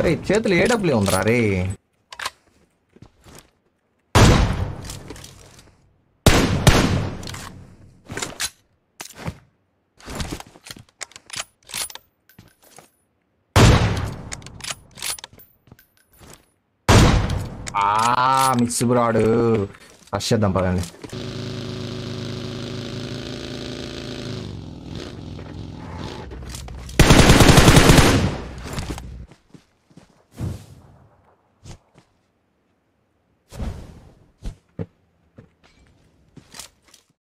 రే చేతులు ఏ డబ్బులే ఉందిరా రే? మిక్స్ బ్రాడు రష్ చేద్దాం పదండి